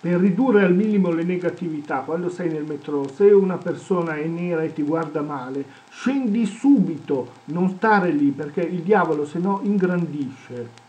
per ridurre al minimo le negatività, quando sei nel metro, se una persona è nera e ti guarda male, scendi subito, non stare lì perché il diavolo se no ingrandisce.